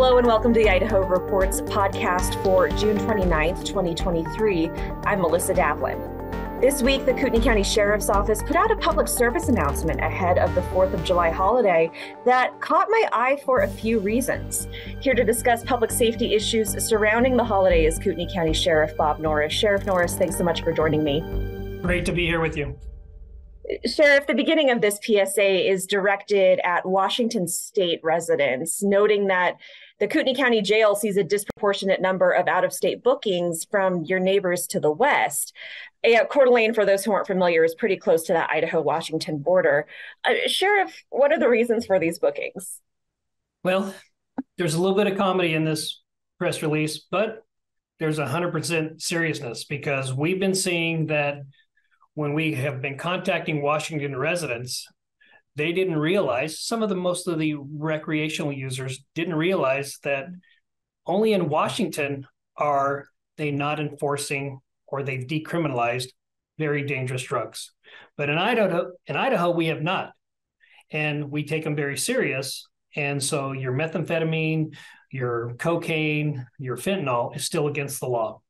Hello and welcome to the Idaho Reports podcast for June 29th, 2023. I'm Melissa Davlin. This week, the Kootenai County Sheriff's Office put out a public service announcement ahead of the 4th of July holiday that caught my eye for a few reasons. Here to discuss public safety issues surrounding the holiday is Kootenai County Sheriff Bob Norris. Sheriff Norris, thanks so much for joining me. Great to be here with you. Sheriff, the beginning of this PSA is directed at Washington state residents, noting that the Kootenai County Jail sees a disproportionate number of out of state bookings from your neighbors to the west. Yeah, Coeur d'Alene, for those who aren't familiar, is pretty close to that Idaho Washington border. Uh, Sheriff, what are the reasons for these bookings? Well, there's a little bit of comedy in this press release, but there's 100% seriousness because we've been seeing that when we have been contacting Washington residents, they didn't realize some of the most of the recreational users didn't realize that only in Washington are they not enforcing or they've decriminalized very dangerous drugs. But in Idaho, in Idaho, we have not. And we take them very serious. And so your methamphetamine, your cocaine, your fentanyl is still against the law.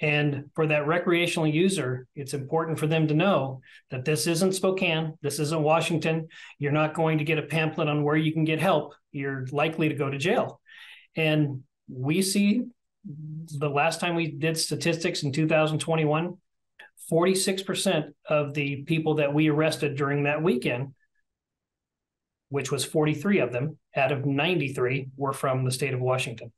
And for that recreational user, it's important for them to know that this isn't Spokane, this isn't Washington. You're not going to get a pamphlet on where you can get help. You're likely to go to jail. And we see the last time we did statistics in 2021, 46% of the people that we arrested during that weekend, which was 43 of them out of 93, were from the state of Washington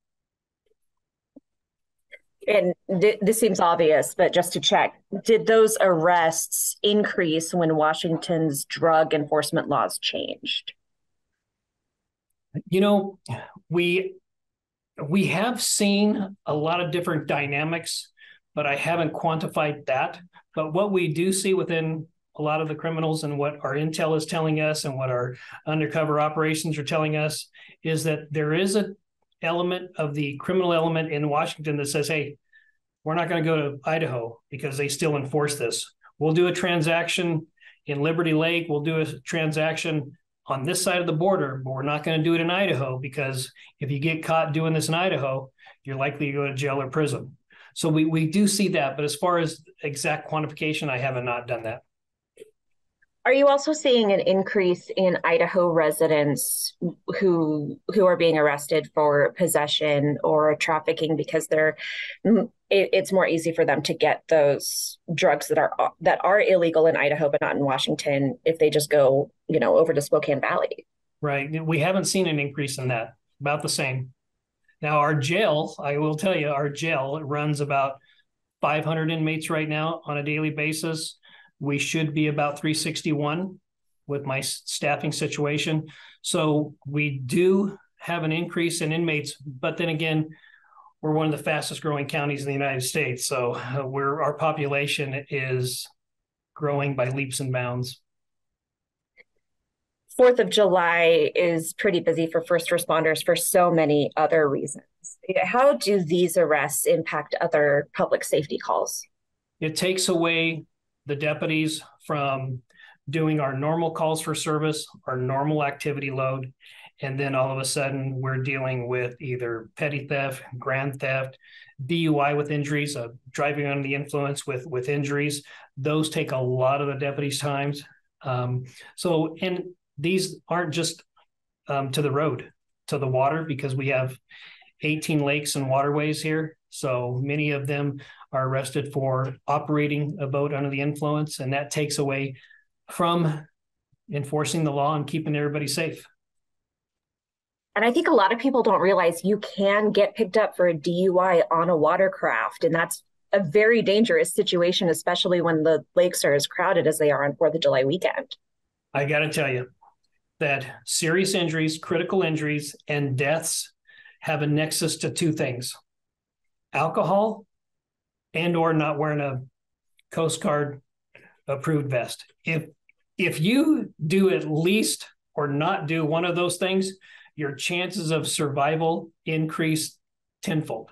and th- this seems obvious, but just to check, did those arrests increase when Washington's drug enforcement laws changed? You know, we we have seen a lot of different dynamics, but I haven't quantified that. But what we do see within a lot of the criminals and what our intel is telling us and what our undercover operations are telling us is that there is a element of the criminal element in Washington that says, hey, we're not going to go to Idaho because they still enforce this. We'll do a transaction in Liberty Lake. We'll do a transaction on this side of the border, but we're not going to do it in Idaho because if you get caught doing this in Idaho, you're likely to go to jail or prison. So we, we do see that. But as far as exact quantification, I haven't not done that. Are you also seeing an increase in Idaho residents who who are being arrested for possession or trafficking because they're mm, it, it's more easy for them to get those drugs that are that are illegal in Idaho but not in Washington if they just go, you know, over to Spokane Valley? Right. We haven't seen an increase in that. About the same. Now our jail, I will tell you, our jail runs about 500 inmates right now on a daily basis we should be about 361 with my staffing situation. So we do have an increase in inmates, but then again, we're one of the fastest growing counties in the United States. So uh, we're our population is growing by leaps and bounds. Fourth of July is pretty busy for first responders for so many other reasons. How do these arrests impact other public safety calls? It takes away the deputies from doing our normal calls for service, our normal activity load. And then all of a sudden, we're dealing with either petty theft, grand theft, DUI with injuries, uh, driving under the influence with with injuries. Those take a lot of the deputies' times. Um, so, and these aren't just um, to the road, to the water, because we have 18 lakes and waterways here. So many of them are arrested for operating a boat under the influence, and that takes away from enforcing the law and keeping everybody safe. And I think a lot of people don't realize you can get picked up for a DUI on a watercraft, and that's a very dangerous situation, especially when the lakes are as crowded as they are on Fourth of July weekend. I got to tell you that serious injuries, critical injuries, and deaths have a nexus to two things alcohol and or not wearing a coast guard approved vest. If if you do at least or not do one of those things your chances of survival increase tenfold.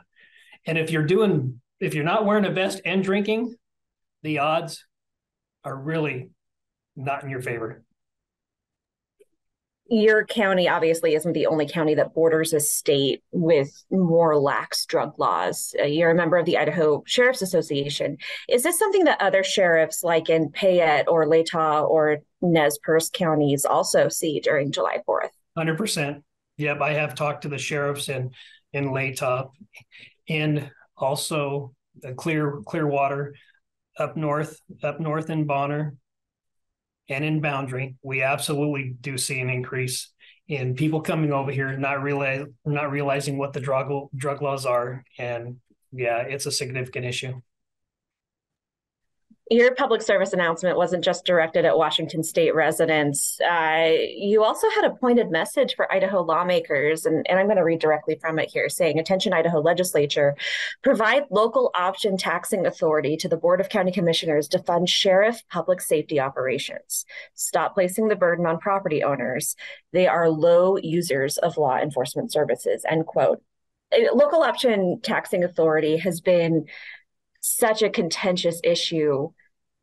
And if you're doing if you're not wearing a vest and drinking the odds are really not in your favor your county obviously isn't the only county that borders a state with more lax drug laws. Uh, you're a member of the Idaho Sheriff's Association. Is this something that other sheriffs, like in Payette or Latah or Nez Perce counties, also see during July 4th? 100%. Yep, I have talked to the sheriffs in in Latah and also the Clear Clearwater up north, up north in Bonner, and in Boundary, we absolutely do see an increase in people coming over here, not realize not realizing what the drug drug laws are, and yeah, it's a significant issue your public service announcement wasn't just directed at Washington state residents. Uh, you also had a pointed message for Idaho lawmakers, and, and I'm going to read directly from it here saying, Attention, Idaho legislature, provide local option taxing authority to the Board of County Commissioners to fund sheriff public safety operations. Stop placing the burden on property owners. They are low users of law enforcement services, end quote. Local option taxing authority has been such a contentious issue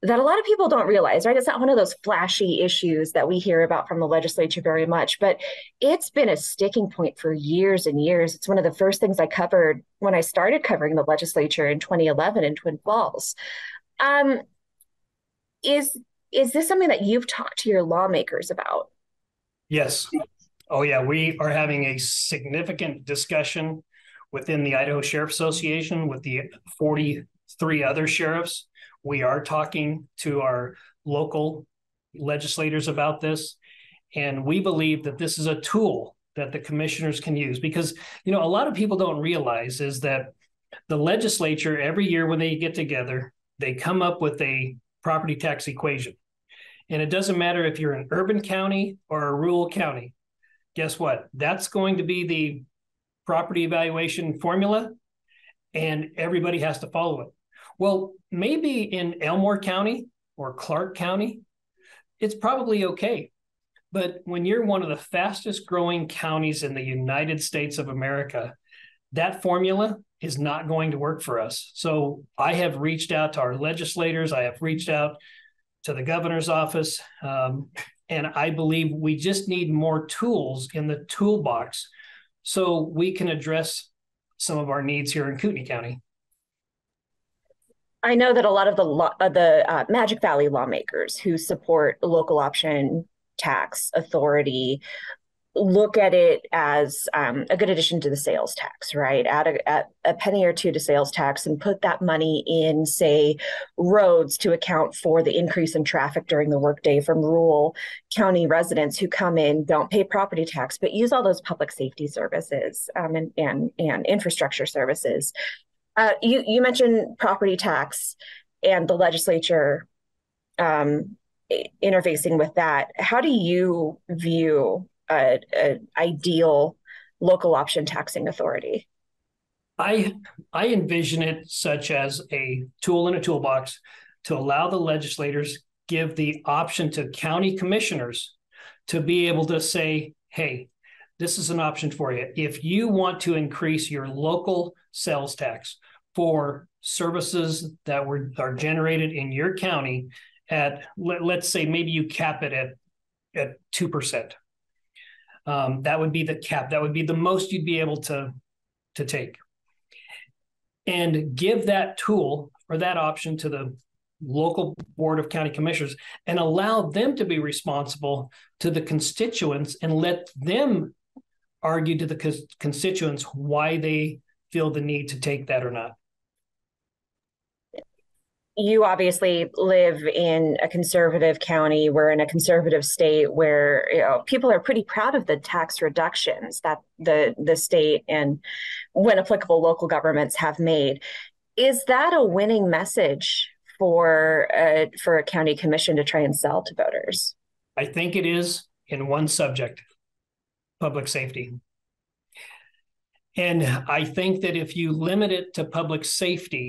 that a lot of people don't realize, right? It's not one of those flashy issues that we hear about from the legislature very much, but it's been a sticking point for years and years. It's one of the first things I covered when I started covering the legislature in 2011 in Twin Falls. Um, is is this something that you've talked to your lawmakers about? Yes. Oh yeah, we are having a significant discussion within the Idaho Sheriff Association with the 40 three other sheriffs. We are talking to our local legislators about this. And we believe that this is a tool that the commissioners can use because, you know, a lot of people don't realize is that the legislature, every year when they get together, they come up with a property tax equation. And it doesn't matter if you're an urban county or a rural county. Guess what? That's going to be the property evaluation formula, and everybody has to follow it. Well, maybe in Elmore County or Clark County, it's probably okay. But when you're one of the fastest growing counties in the United States of America, that formula is not going to work for us. So I have reached out to our legislators, I have reached out to the governor's office, um, and I believe we just need more tools in the toolbox so we can address some of our needs here in Kootenai County. I know that a lot of the uh, the uh, Magic Valley lawmakers who support local option tax authority look at it as um, a good addition to the sales tax, right? Add a, add a, penny or two to sales tax and put that money in, say, roads to account for the increase in traffic during the workday from rural county residents who come in, don't pay property tax, but use all those public safety services um, and, and, and infrastructure services uh, you you mentioned property tax and the legislature um, interfacing with that. How do you view an ideal local option taxing authority? I I envision it such as a tool in a toolbox to allow the legislators give the option to county commissioners to be able to say, hey, this is an option for you. If you want to increase your local sales tax for services that were are generated in your county at let, us say maybe you cap it at at two percent. Um, that would be the cap. That would be the most you'd be able to to take, and give that tool or that option to the local board of county commissioners and allow them to be responsible to the constituents and let them argue to the constituents why they feel the need to take that or not. You obviously live in a conservative county. We're in a conservative state where you know, people are pretty proud of the tax reductions that the the state and when applicable local governments have made. Is that a winning message for a, for a county commission to try and sell to voters? I think it is in one subject public safety and i think that if you limit it to public safety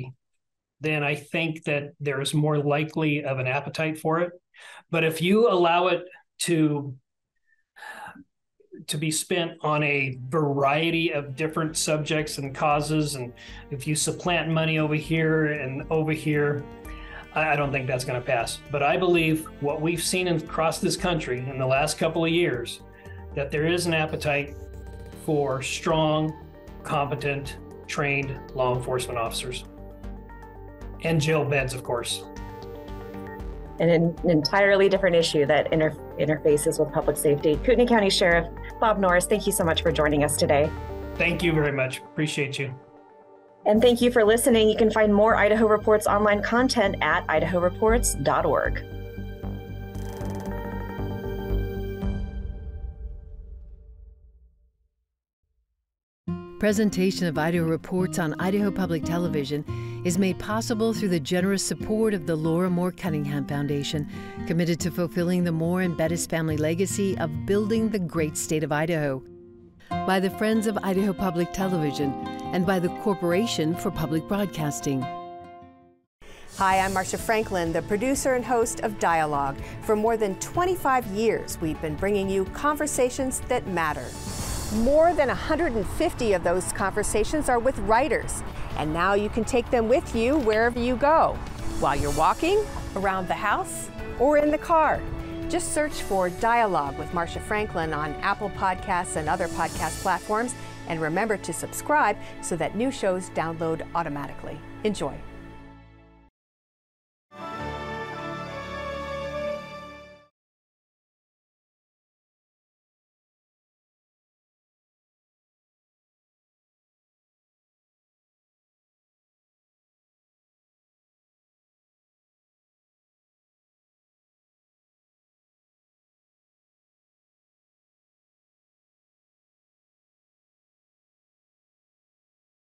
then I think that there's more likely of an appetite for it. But if you allow it to to be spent on a variety of different subjects and causes, and if you supplant money over here and over here, I don't think that's going to pass. But I believe what we've seen across this country in the last couple of years that there is an appetite for strong, competent, trained law enforcement officers and jail beds, of course. And an entirely different issue that inter- interfaces with public safety. Kootenai County Sheriff Bob Norris, thank you so much for joining us today. Thank you very much. Appreciate you. And thank you for listening. You can find more Idaho Reports online content at idahoreports.org. Presentation of Idaho Reports on Idaho Public Television is made possible through the generous support of the Laura Moore Cunningham Foundation, committed to fulfilling the Moore and Bettis family legacy of building the great state of Idaho. By the Friends of Idaho Public Television and by the Corporation for Public Broadcasting. Hi, I'm Marcia Franklin, the producer and host of Dialogue. For more than 25 years, we've been bringing you conversations that matter. More than 150 of those conversations are with writers, and now you can take them with you wherever you go, while you're walking, around the house, or in the car. Just search for Dialogue with Marcia Franklin on Apple Podcasts and other podcast platforms, and remember to subscribe so that new shows download automatically. Enjoy.